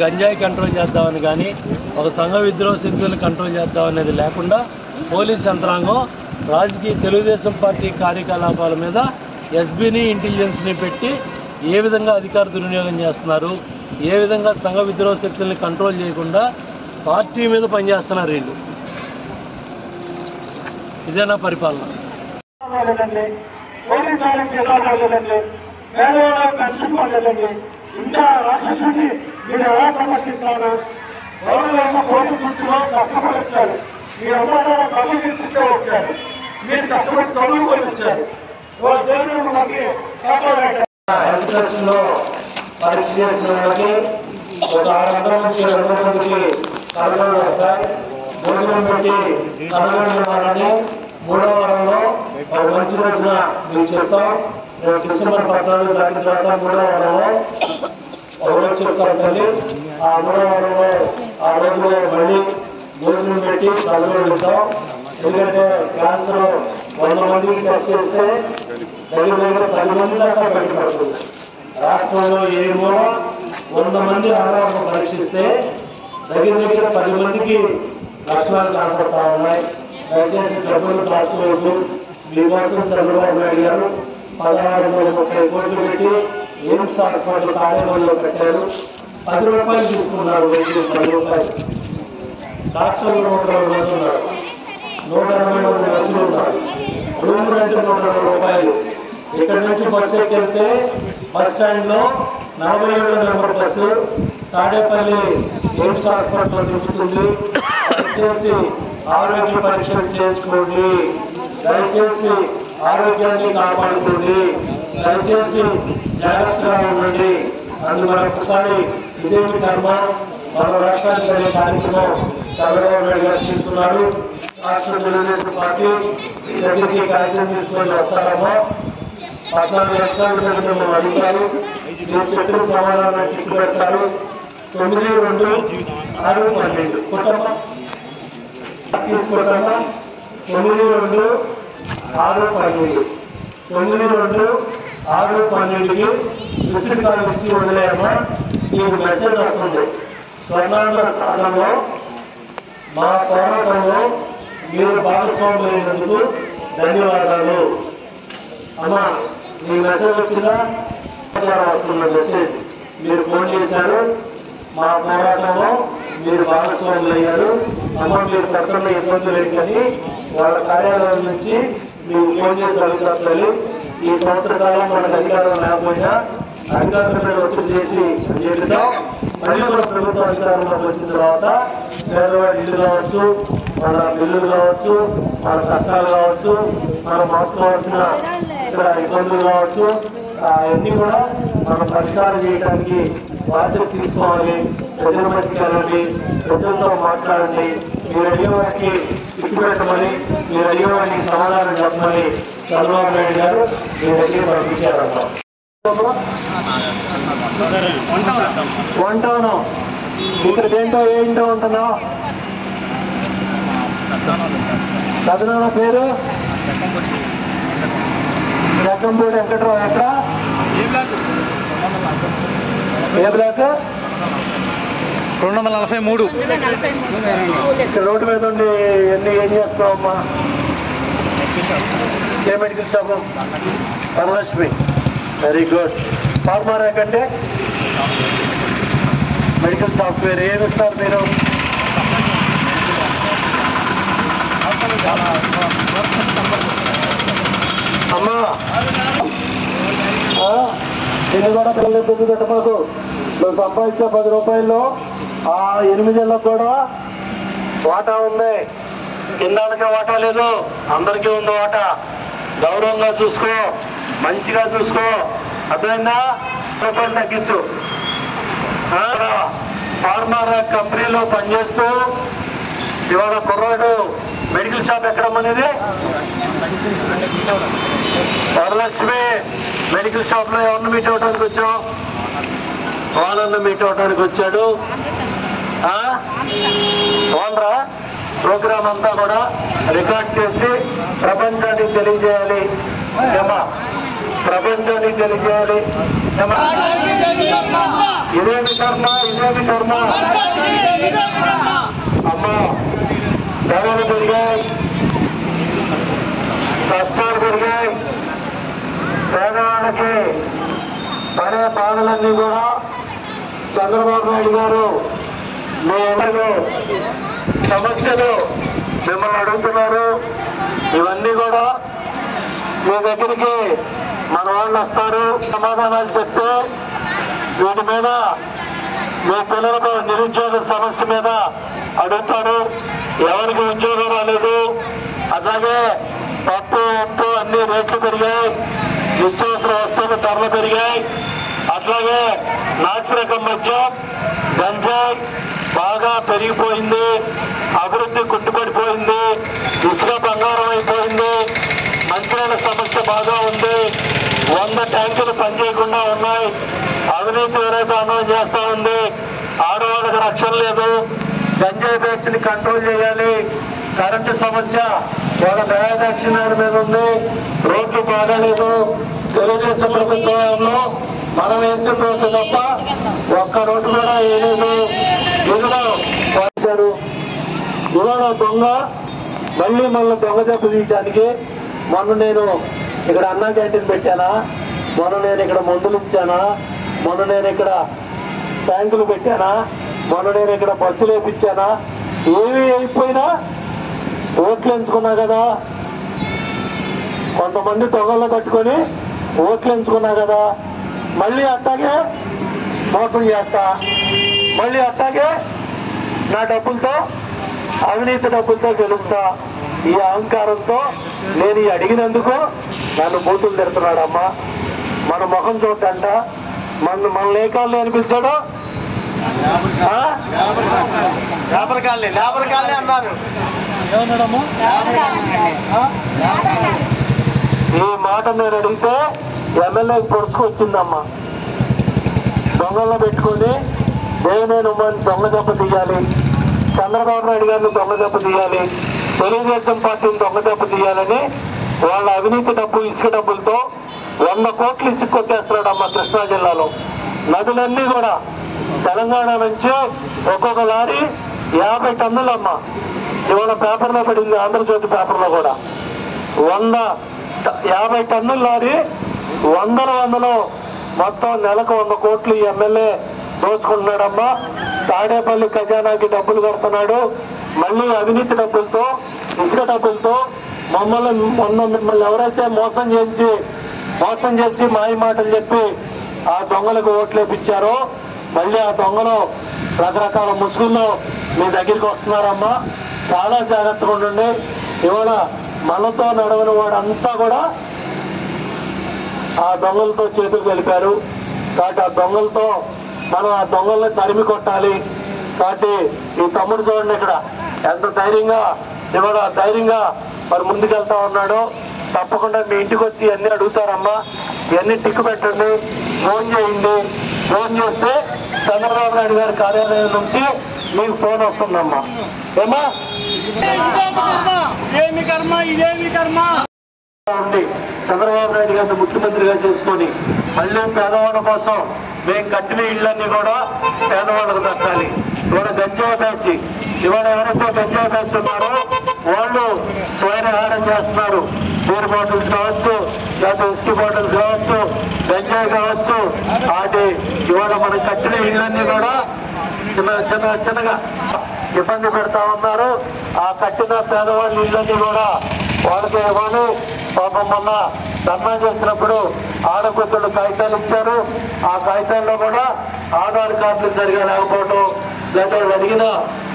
గంజాయి కంట్రోల్ చేద్దామని కానీ ఒక సంఘ విద్రోహ శక్తులను కంట్రోల్ చేద్దాం అనేది లేకుండా పోలీస్ యంత్రాంగం రాజకీయ తెలుగుదేశం పార్టీ కార్యకలాపాల మీద ఎస్బీని ఇంటెలిజెన్స్ని పెట్టి ఏ విధంగా అధికార దుర్వినియోగం చేస్తున్నారు ఏ విధంగా సంఘ విద్రోహ శక్తుల్ని కంట్రోల్ చేయకుండా పార్టీ మీద పనిచేస్తున్నారు వీళ్ళు. ఇదేనా పరిపాలన. లేదండి వాళ్ళకి ఇంకా రాష్ట్రాన్ని మీరు ఎలా సమర్థిస్తాను గౌరవ పోలీస్ వృత్తిలో కష్టపడి వచ్చారు. మీ అమ్మ చదువుకుంటూ వచ్చారు. మీరు కష్టపడి చదువుకొని వచ్చారు వాళ్ళ దేవుడు మనకి కాపాడారు. పరీక్ష చేసిన వాళ్ళకి ఒక ఆరు వందల నుంచి రెండు వందల మందికి కలగలు వస్తాయి భోజనం పెట్టి కలగలిన వాళ్ళని మూడో వారంలో ఒక మంచి రోజున మేము చెప్తాం. డిసెంబర్ పద్నాలుగు దాటిన తర్వాత మూడో ఎవరో చెప్తారు తల్లి ఆ మూడవవారంలో ఆ రోజులో మళ్ళీ భోజనం పెట్టి కలగలు ఇద్దాం ఎందుకంటే క్యాన్సర్ వంద మందికి టెస్ట్ చేస్తే దగ్గర దగ్గర పది మంది దాకా బయటపడుతుంది రాష్ట్రంలో ఏ మూల వంద మంది ఆధారాలను పరీక్షిస్తే దగ్గర దగ్గర పది మందికి లక్షణాలు కనపడతా ఉన్నాయి. దయచేసి డబ్బులు దాచుకోవద్దు. మీకోసం చంద్రబాబు నాయుడు గారు పదహారు వందల ముప్పై కోట్లు పెట్టి ఎయిమ్స్ హాస్పిటల్ తాడేపల్లిలో పెట్టారు. పది రూపాయలు తీసుకున్నారు వైద్యులు పది రూపాయలు. డాక్టర్లు నూట ఇరవై మంది ఉన్నారు. నూట అరవై మంది నర్సులు ఉన్నారు. రూమ్ రెంట్ నూట ఇరవై రూపాయలు. ఇక్కడ నుంచి బస్సు ఎక్కితే బస్ స్టాండ్లో నలభై ఏడు number bus Tadepalli AIIMS hospital దిగుతుంది దయచేసి ఆరోగ్య పరీక్షలు చేయించుకోండి. దయచేసి ఆరోగ్యాన్ని కాపాడుకోండి. దయచేసి జాగ్రత్తగా ఉండండి. అందు మరొకసారి ఇదేమి కర్మ మన రాష్ట్రానికి అనే కార్యక్రమం చంద్రబాబు నాయుడు గారు తీసుకున్నారు రాష్ట్ర తెలుగుదేశం పార్టీ దగ్గరికి కార్యక్రమం తీసుకొని వస్తారమ్మా. పద్నాలుగు లక్షల మిమ్మల్ని అడుగుతారు. నేను చెప్పిన సమాధానం టిక్కు పెడతారు. తొమ్మిది రెండు ఆరు పన్నెండు. కుటుంబ తీసుకుంటామా తొమ్మిది రెండు ఆరు పన్నెండు. తొమ్మిది రెండు ఆరు పన్నెండుకి విసిట్ కాల్ ఇచ్చి వదిలేయమ్మా. మీకు మెసేజ్ వస్తుంది. స్వర్ణాంధ్ర స్థానంలో మా పోరాటంలో మీరు భాగస్వామ్యమైనందుకు ధన్యవాదాలు. అమ్మా మీ మెసేజ్ వచ్చిందా? వస్తున్న మెసేజ్. మీరు ఫోన్ చేశారు. మా పోరాటంలో మీరు భాగస్వాములు అయ్యారు అమ్మ మీరు పక్కన ఇబ్బందులు ఏంటని వాళ్ళ కార్యాలయం నుంచి మీకు ఫోన్ చేసి అడుగుతారు తల్లి. ఈ సంవత్సర కాలం మనకు అధికారం లేకపోయినా అధికారులపై ఒత్తిడి చేసి చేద్దాం మళ్ళీ మన ప్రభుత్వ అధికారంలోకి వచ్చిన తర్వాత పేదవాడి ఇల్లు కావచ్చు మన బిల్లులు కావచ్చు మన కష్టాలు కావచ్చు మనం మార్చుకోవాల్సిన ఇక్కడ ఇబ్బందులు కావచ్చు అవన్నీ కూడా మనం పరిష్కారం చేయడానికి బాధ్యత తీసుకోవాలి. ప్రజల మధ్యకి వెళ్ళండి ప్రజలతో మాట్లాడండి. మీరు అడిగే వారికి ఇచ్చి పెట్టమని మీరు అడిగే వారికి సమాధానం చెప్పమని చంద్రబాబు నాయుడు గారు మీ దగ్గర పంపించారమ్మా వన్ టౌన్ ఇక్కడ దేంటో ఏంటో ఉంటున్నావు చదువు పేరు? జగ్గంపూడి వెంకట్రావు ఎక్కడ? ఏ బ్లాక్? రెండు వందల నలభై మూడు. రోడ్డు మీద ఉండి ఎన్ని ఏం చేస్తున్నావు అమ్మా ఏ medical shop? Varalakshmi very good ఫార్మారాక్ అంటే మెడికల్ సాఫ్ట్వేర్ ఏమి ఇస్తారు మీరు? అమ్మా. ఇది కూడా పిల్లలు బుద్ధి పెట్టమాకు నువ్వు సంపాదించే పది రూపాయల్లో ఆ ఎనిమిదేళ్ళకు కూడా వాటా ఉంది. కిందానికే వాటా లేదు. అందరికీ ఉంది వాటా. గౌరవంగా చూసుకో. మంచిగా చూసుకో. అర్థమైందా? రూపాయలు తగ్గించు ఆ, ఫార్మర్ కంపెనీలో పనిచేస్తూ ఇవాళ కుర్రాడు మెడికల్ షాప్ ఎక్కడమ్మనేది వరలక్ష్మి మెడికల్ షాప్లో ఎవరిని మీట్ అవడానికి వచ్చాం వాళ్ళని మీట్ అవడానికి వచ్చాడు? ఓనరా ప్రోగ్రామ్ అంతా కూడా రికార్డ్ చేసి ప్రపంచానికి తెలియజేయాలి. ఏమా ప్రపంచానికి తెలియజేయాలి. ఇదేమి కర్మ? ఇదేమి కర్మ? అమ్మా ధరలు పెరిగాయి. కష్టాలు పెరిగాయి. పేదవాళ్ళకి పడే బాధలన్నీ కూడా చంద్రబాబు నాయుడు గారు మీ ఇళ్ళలో సమస్యలు మిమ్మల్ని అడుగుతున్నారు. ఇవన్నీ కూడా మీ దగ్గరికి మన వాళ్ళు వస్తారు. సమాధానాలు చెప్తే వీటి మీద మీ పిల్లలకు నిరుద్యోగ సమస్య మీద అడుగుతారు. ఎవరికి ఉద్యోగం రాలేదు? అలాగే పప్పు ఉప్పు అన్ని రేట్లు పెరిగాయి. నిత్యావసర వస్తువుల ధరలు పెరిగాయి. అట్లాగే నాసిరకం మద్యం గంజాయి బాగా పెరిగిపోయింది. అభివృద్ధి కుట్టుపడిపోయింది ఇసుక బంగారం అయిపోయింది. మంచినీళ్ళ సమస్య బాగా ఉంది. వంద ట్యాంకులు పనిచేయకుండా ఉన్నాయి. అవినీతి విరోధానం చేస్తా ఉంది. ఆడవాళ్ళకి రక్షణ లేదు. గంజాయి బ్యాచ్ని కంట్రోల్ చేయాలి. కరెంటు సమస్య. వాళ్ళ దయాదక్షిణాల మీద ఉంది. రోడ్లు బాగాలేదు. తెలుగుదేశం ప్రభుత్వంలో మనం వేసిన రోడ్డు తప్ప ఒక్క రోడ్డు కూడా వేయలేదు. ఇదిగో వచ్చారు ఇవాళ దొంగ మళ్ళీ మళ్ళీ దొంగ దెబ్బ తీయడానికి మొన్న నేను ఇక్కడ అన్నా క్యాంటీన్ పెట్టానా? మొన్న నేను ఇక్కడ మందులు ఇచ్చానా మొన్న నేను ఇక్కడ ట్యాంకులు పెట్టానా? మొన్న నేను ఇక్కడ బస్సులు వేపించానా ఏవి అయిపోయినా ఓట్లు ఎంచుకున్నా కదా. కొంతమంది దొంగల్లో కట్టుకొని ఓట్లు ఎంచుకున్నా కదా. మళ్ళీ అట్టాగే మోసం చేస్తా. మళ్ళీ అట్టాగే నా డబ్బులతో అవినీతి డబ్బులతో గెలుపుతా. ఈ అహంకారంతో నేను అడిగినందుకు నన్ను బూతులు తిడుతున్నాడమ్మా. మన ముఖం చూడంట మన మన లేఖాలు అనిపించాడు లేబర్ కాలనీ. లేబర్ కాలనీ అన్నారు. ఏమన్నాడమ్మా? ఈ మాట నేను అడిగితే ఎమ్మెల్యే పొడుచుకొచ్చిందమ్మా దొంగల్లో పెట్టుకొని దేవినేని ఉమ్మని దొంగ దెబ్బ తీయాలి. చంద్రబాబు నాయుడు గారిని దొంగ దెబ్బ తీయాలి. తెలుగుదేశం పార్టీని దొంగ దెబ్బ తీయాలని వాళ్ళ అవినీతి డబ్బు ఇసుక డబ్బులతో వంద కోట్లు ఇసుక కొట్టేస్తున్నాడమ్మా కృష్ణా జిల్లాలో. నదులన్నీ కూడా తెలంగాణ నుంచి ఒక్కొక్క లారీ యాభై టన్నులమ్మా. ఇవాళ పేపర్లో పడింది ఆంధ్రజ్యోతి పేపర్లో కూడా. వంద యాభై టన్నుల లారీ వందల వందలు మొత్తం నెలకు వంద కోట్లు ఈ ఎమ్మెల్యే దోచుకుంటున్నాడమ్మా. తాడేపల్లి ఖజానాకి డబ్బులు కడుతున్నాడు. మళ్ళీ అవినీతి డబ్బులతో ఇసుక డబ్బులతో మమ్మల్ని మొన్న మిమ్మల్ని ఎవరైతే మోసం చేసి మోసం చేసి మాయ మాటలు చెప్పి ఆ దొంగలకు ఓట్లేపించారో మళ్ళీ ఆ దొంగలు రకరకాల ముసుగుల్లో మీ దగ్గరికి వస్తున్నారమ్మా. చాలా జాగ్రత్తగా ఉండండి. ఇవాళ మనతో నడవని వాడంతా కూడా ఆ దొంగలతో చేతులు కలిపారు. కాబట్టి ఆ దొంగలతో మనం ఆ దొంగల్ని తరిమి కొట్టాలి. కాబట్టి ఈ తమ్ముడు చూడండి ఇక్కడ. ఎంత ధైర్యంగా ఇవాళ ధైర్యంగా మరి ముందుకెళ్తా ఉన్నాడు. తప్పకుండా మీ ఇంటికి వచ్చి ఇవన్నీ అడుగుతారమ్మా. ఇవన్నీ టిక్కు పెట్టండి. ఫోన్ చేయండి. ఫోన్ చేస్తే చంద్రబాబు నాయుడు గారి కార్యాలయం నుంచి మీకు ఫోన్ వస్తుందమ్మా. ఏమా ఇదేమి కర్మ ఇదేమి కర్మ? ఉండి చంద్రబాబు నాయుడు గారిని ముఖ్యమంత్రిగా చేసుకొని మళ్ళీ పేదవాళ్ళ కోసం మేము కట్టిన ఇళ్ళన్నీ కూడా పేదవాళ్ళకు దక్కాలి ఇవాళ గంజాయి బ్యాచ్ ఇవాళ ఎవరైతే గంజాయి బ్యాచ్ ఉన్నారో వాళ్ళు స్వైరహారం చేస్తున్నారు. బీర్ బాటిల్స్ కావచ్చు లేదా ఉస్కి బాటిల్స్ కావచ్చు గంజాయి కావచ్చు. వాటి ఇవాళ మన కట్టిన ఇళ్ళన్నీ కూడా చిన్న చిన్న చిన్నగా ఇబ్బంది పెడతా ఉన్నారు. ఆ కట్టిన పేదవాళ్ళ ఇళ్ళన్నీ కూడా వాళ్ళకి ఇవ్వాలి. పాపం మొన్న ధర్నా చేసినప్పుడు ఆడపిల్లలు కాగితాలు ఇచ్చారు. ఆ కాగితాల్లో కూడా ఆధార్ కార్డులు సరిగా లేకపోవటం లేదా అడిగిన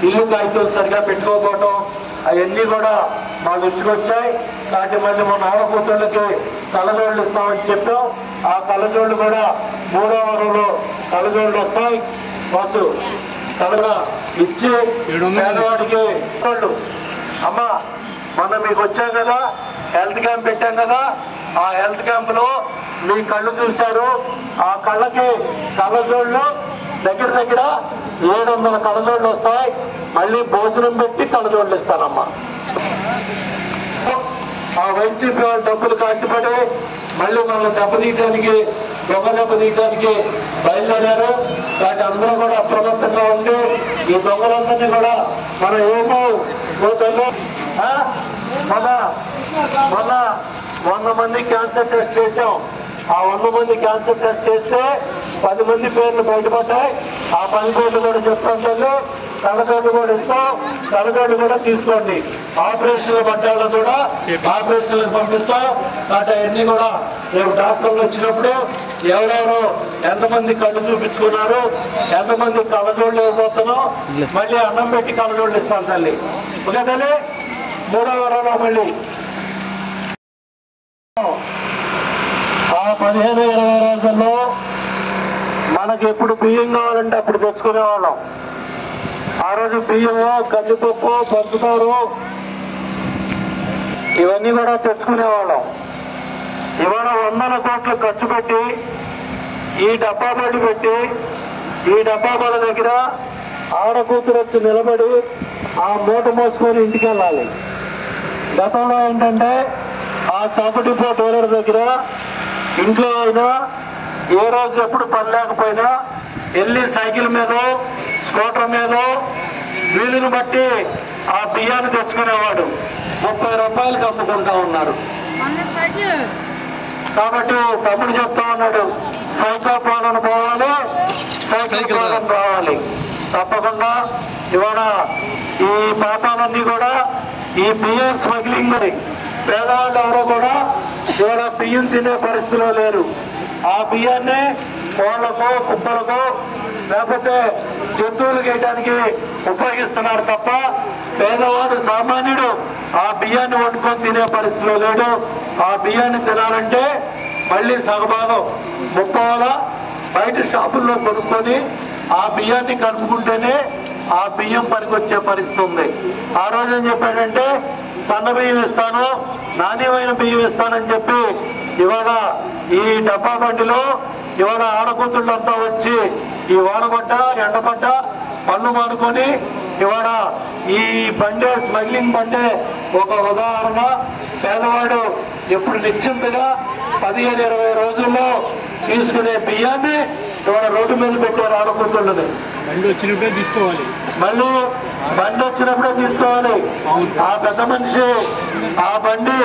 ఇల్లు కాగితం సరిగా పెట్టుకోకపోవటం అవన్నీ కూడా మా దృష్టికి వచ్చాయి. కాబట్టి మళ్ళీ మన ఆడకూతుళ్ళకి కళ్ళజోళ్ళు ఇస్తామని చెప్పాం. ఆ కళ్ళజోళ్ళు కూడా మూడో వారంలో కళ్ళజోళ్ళు వస్తాయి. బస్సు కలగా ఇచ్చి పేదవాడికి వాళ్ళు అమ్మా మొన్న మీకు వచ్చాం కదా హెల్త్ క్యాంప్ పెట్టాం కదా ఆ హెల్త్ క్యాంప్లో మీ కళ్ళు చూశారు. ఆ కళ్ళకి కళ్ళజోళ్ళు దగ్గర దగ్గర ఏడు వందల కళ్ళజోళ్ళు వస్తాయి. మళ్ళీ భోజనం పెట్టి కళ్ళజోళ్ళు ఇస్తానమ్మా ఆ వైసీపీ వాళ్ళు డబ్బులు కాసిపడి మళ్ళీ మనల్ని దెబ్బతీయడానికి దొంగ దెబ్బతీయడానికి బయలుదేరారు. కాబట్టి అందరూ కూడా అప్రమత్తంగా ఉండి ఈ దొంగలందరినీ కూడా మనం ఏమో పోతుందో మన మన వంద మంది క్యాన్సర్ టెస్ట్ చేశాం. ఆ వంద మంది క్యాన్సర్ టెస్ట్ చేస్తే పది మంది పేర్లు బయటపడ్డాయి. ఆ పది పేర్లు కూడా చెప్తాం తల్లి. తలకాడు కూడా ఇస్తాం. తలకాడు కూడా తీసుకోండి. ఆపరేషన్ల పట్టాలను కూడా ఆపరేషన్లకు పంపిస్తాం. కాబట్టి అవన్నీ కూడా రేపు డాక్టర్లు వచ్చినప్పుడు ఎవరెవరు ఎంతమంది కళ్ళు చూపించుకున్నారు ఎంతమంది కళ్ళజోళ్ళు ఇవ్వబోతున్నాం మళ్ళీ అన్నం పెట్టి కళ్ళజోళ్ళు ఇస్తాం తల్లి. ఓకే తల్లి? మూడో వారంలో మళ్ళీ. పదిహేను ఇరవై రోజుల్లో మనకి ఎప్పుడు బియ్యం కావాలంటే అప్పుడు తెచ్చుకునేవాళ్ళం. ఆ రోజు బియ్యము కందిపప్పు పంచుతారు ఇవన్నీ కూడా తెచ్చుకునేవాళ్ళం. ఇవాళ వందల కోట్లు ఖర్చు పెట్టి ఈ డబ్బా బడి పెట్టి ఈ డబ్బా బడి దగ్గర ఆడకూతురు వచ్చి నిలబడి ఆ మూట మోసుకొని ఇంటికి వెళ్ళాలి గతంలో ఏంటంటే ఆ చౌక డిపో డోలర్ దగ్గర ఇంట్లో అయినా ఏ రోజు ఎప్పుడు పని లేకపోయినా వెళ్ళి సైకిల్ మీద స్కూటర్ మీద వీలుని బట్టి ఆ బియ్యాన్ని తెచ్చుకునేవాడు. ముప్పై రూపాయలకి అమ్ముకుంటా ఉన్నారు కాబట్టి తమ్ముడు చెప్తా ఉన్నాడు సైకిల్ పాలన పోవాలి సైకిల్ పాలన రావాలి. తప్పకుండా ఇవాళ ఈ పాపాలన్నీ కూడా ఈ బియ్యం స్మగ్లింగ్ పేదవాళ్ళు ఎవరో కూడా ఇవాళ బియ్యం తినే పరిస్థితిలో లేరు. ఆ బియ్యాన్ని కోళ్ళకో కుప్పలకు లేకపోతే జంతువులు గేయడానికి ఉపయోగిస్తున్నారు తప్ప పేదవాడు సామాన్యుడు ఆ బియ్యాన్ని వండుకొని తినే పరిస్థితిలో లేడు. ఆ బియ్యాన్ని తినాలంటే మళ్ళీ సగభాగం ముప్పవల బయట షాపుల్లో కొనుక్కొని ఆ బియ్యాన్ని కలుపుకుంటేనే ఆ బియ్యం పనికొచ్చే పరిస్థితి ఉంది. ఆ రోజు ఏం చెప్పాడంటే సన్న బియ్యం ఇస్తాను నాణ్యమైన బియ్యం ఇస్తానని చెప్పి ఇవాళ ఈ డబ్బా బండిలో ఇవాళ ఆడకూతుళ్ళంతా వచ్చి ఈ వానపడ్డ ఎండపడ్డ పళ్ళు మానుకొని ఇవాళ ఈ బండే స్మగ్లింగ్ బండే ఒక ఉదాహరణ. పేదవాడు ఎప్పుడు నిశ్చింతగా పదిహేను ఇరవై రోజుల్లో తీసుకునే బియ్యాన్ని ఇవాళ రోడ్డు మీద పెట్టారు ఆడకూతుళ్ళని బండి వచ్చినప్పుడే తీసుకోవాలి. మళ్ళీ బండి వచ్చినప్పుడే తీసుకోవాలి. ఆ పెద్ద మనిషి ఆ బండి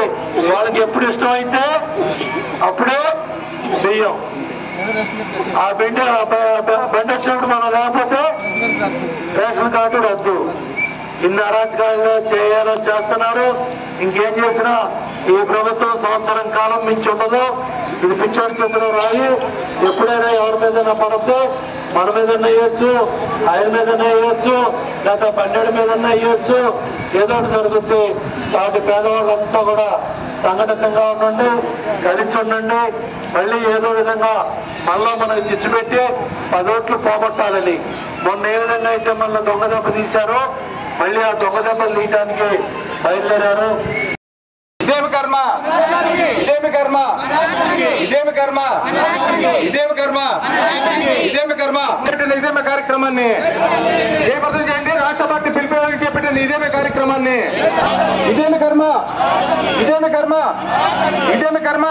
వాళ్ళకి ఎప్పుడు ఇష్టమైతే అప్పుడే బియ్యం. ఆ బండి బండి వచ్చినప్పుడు మనం లేకపోతే రేషన్ కార్డు రద్దు. ఇన్ని అరాచకాలు చేయాలో చేస్తున్నారు. ఇంకేం చేసినా ఈ ప్రభుత్వం సంవత్సరం కాలం మించి ఉండదు. ఇది పిచ్చోడి చేతిలో రాయి. ఎప్పుడైనా ఎవరి మీద పడితే మన మీదన్నా వేయొచ్చు. ఆయన మీద వేయొచ్చు. లేదా బండెడి మీదన్నా వేయొచ్చు. ఏదో ఒకటి జరుగుద్ది. కాబట్టి పేదవాళ్ళంతా కూడా సంఘటితంగా ఉండండి కలిసి ఉండండి. మళ్ళీ ఏదో విధంగా మళ్ళా మనకు చిచ్చు పెట్టి పదోట్లు పోగొట్టాలని. మొన్న ఏ విధంగా అయితే మళ్ళీ దొంగ దెబ్బ తీశారో మళ్ళీ ఆ దొంగ దెబ్బలు తీయడానికి బయలుదేరారు. ఇదేమి కర్మ ఇదేమి కర్మ ఇదేమి కర్మ ఇదేమి కర్మ ఇదేమి కర్మ ఇదేమి కార్యక్రమాన్ని ఏ జయప్రదం చేయండి రాష్ట్ర పార్టీ పిలిపేవారికి చెప్పిన ఇదేమి కార్యక్రమాన్ని ఇదేమి కర్మ ఇదేమి కర్మ ఇదేమి కర్మ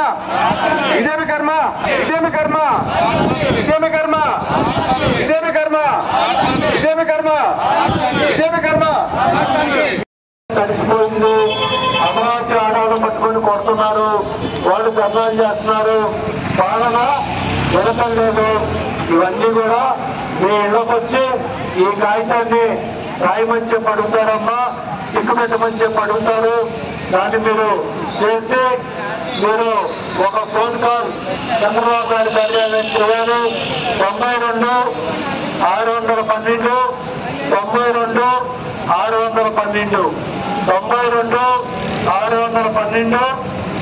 ఇదేమి కర్మ ఇదేమి కర్మ ఇదేమి కర్మ ఇదేమి కర్మ ఇదేమి కర్మ ఇదేమి కర్మ తడిసిపోయింది అమరావతి ఆడవాళ్ళు పట్టుకొని కొడుతున్నారు. వాళ్ళు ధర్నాలు చేస్తున్నారు. పాలన వెనకం లేదు ఇవన్నీ కూడా మీ ఇళ్ళకి వచ్చి ఈ కాగితాన్ని రాయమని చెప్పి అడుగుతారమ్మా టిక్కు పెట్టమని చెప్పి అడుగుతారు దాన్ని మీరు చేసి మీరు ఒక ఫోన్ కాల్ చంద్రబాబు గారి కార్యాలయం చేయాలి. తొంభై రెండు ఆరు వందల పన్నెండు తొంభై రెండు ఆరు వందల పన్నెండు. తొంభై రెండు ఆరు వందల పన్నెండు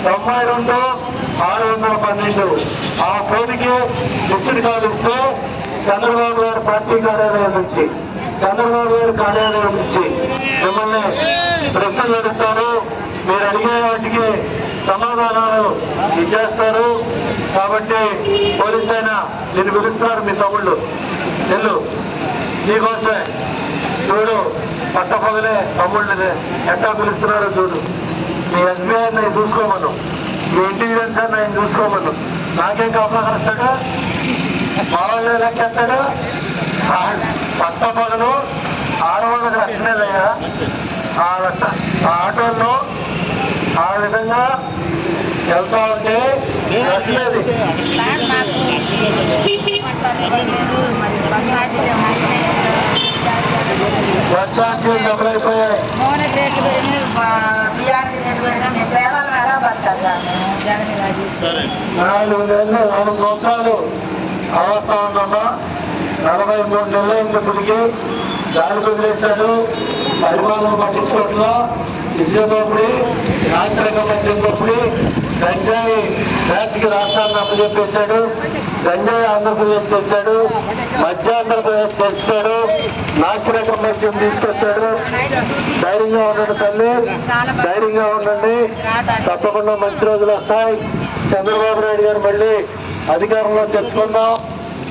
తొంభై రెండు ఆరు వందల పన్నెండు. ఆ ఫోన్కి మిస్డ్ కాల్ ఇస్తే చంద్రబాబు గారి పార్టీ కార్యాలయం నుంచి చంద్రబాబు గారి కార్యాలయం నుంచి మిమ్మల్ని ప్రశ్నలు అడుగుతారు. మీరు అడిగే వాటికి సమాధానాలు ఇచ్చేస్తారు. కాబట్టి పోలీస్ అయినా నేను పిలుస్తున్నారు మీ తమ్ముళ్ళు. వెళ్ళు నీకోసమే. చూడు. పట్ట పగలే తమ్ముళ్ళని ఎట్టా పిలుస్తున్నారో చూడు. మీ ఎస్బీఐని చూసుకోమను. మీ ఇంటికి తెలుసా నేను చూసుకోమను. నాకేం అవకాశం వస్తాడు మా వాళ్ళు లెక్కేస్తాడు? పట్ట పగలు ఆడవాళ్ళకి రక్షణలేదా ఆ రక్ష- ఆ ఆటోల్లో ఆ విధంగా వెళ్తా ఉంటే రక్షలేదు వర్షాలు డబ్బులైపోయాయి మోనకి రేట్లు పెరిగినాయి బియ్యానికి రేట్లు పెరిగినా మేము పేదలు ఎలా బతకాలి జగన్ గారు నాలుగు నెలలు నాలుగు సంవత్సరాలు అవస్థ ఉందమ్మా నలభై మూడు నెలలు అయినప్పటికీ దారి వదిలేశాడు. పరిపాలన పట్టించుకోవట్లో. ఇసుక దోపిడి నాశనకం గంజాయి రాష్ట్రకి రాష్ట్రాన్ని అప్పచెప్పేశాడు గంజాయి ఆంధ్రప్రదేశ్ చేశాడు మధ్య ఆంధ్రప్రదేశ్ చేశాడు నాసిరకం మద్యం తీసుకొచ్చాడు. ధైర్యంగా ఉండండి తల్లి ధైర్యంగా ఉండండి. తప్పకుండా మంచి రోజులు వస్తాయి. చంద్రబాబు నాయుడు గారు మళ్ళీ అధికారంలో తెచ్చుకుందాం.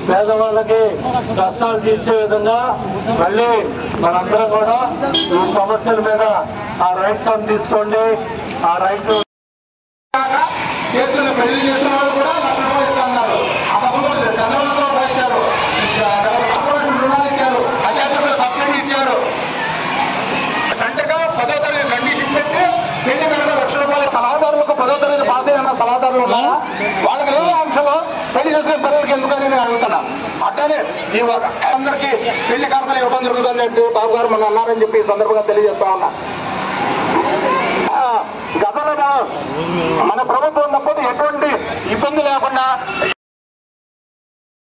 పేదవాళ్ళకి కష్టాలు తీర్చే విధంగా మళ్ళీ మనందరం కూడా ఈ సమస్యల మీద ఆ రైట్స్ అని తీసుకోండి. ఆ రైట్ చేస్తున్న పెళ్ళి చేసిన వాళ్ళు కూడా లక్ష రూపాయలు ఇస్తున్నారు ఆ చంద్రబాబు రూపాయలు ఇచ్చారు. కార్పొరేషన్ రుణాలు ఇచ్చారు. సబ్సిడీ ఇచ్చారు. గంటగా పదో తరగతి కండిషన్ పెట్టి పెళ్ళి లక్ష సలహాదారులకు పదో తరగతి బాధ్యత సలహాదారులు ఉన్నారా? వాళ్ళకి లేని అంశాలు పెళ్ళి పిల్లలకి నేను అడుగుతున్నా అట్లనే ఈ అందరికీ పెళ్ళి కారణాలు ఇవ్వడం జరుగుతుంది అంటే బాబు గారు మన అన్నారని చెప్పి ఈ సందర్భంగా తెలియజేస్తా ఉన్నా. గతంలో మన ప్రభుత్వం ఉన్నప్పుడు ఎటువంటి ఇబ్బంది లేకుండా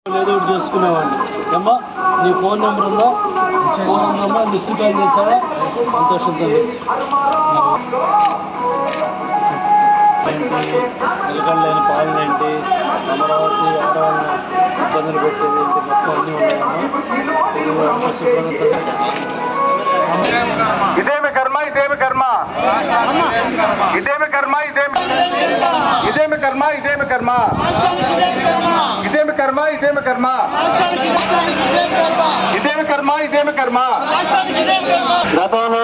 ఏదో ఒకటి చేసుకునేవాడిని. అమ్మా నీ ఫోన్ నెంబర్ ఉందా? ఫోన్ ఉందమ్మా మిస్డ్ కాల్ చేసావా సంతోషం తల్లి ఏంటి నిలకడలేని పాలన ఏంటి అమరావతి ఆడవాళ్ళని ఇబ్బందులు పెట్టేది ఏంటి మొత్తం అన్నీ ఉన్నాయమ్మా. ఇదేమి కర్మ ఇదేమి కర్మ? ఇదేమి కర్మ ఇదేమి ఇదేమి కర్మ ఇదేమి కర్మ? ఇదేమి కర్మ ఇదేమి కర్మ? ఇదేమి కర్మ ఇదేమి కర్మ? గతంలో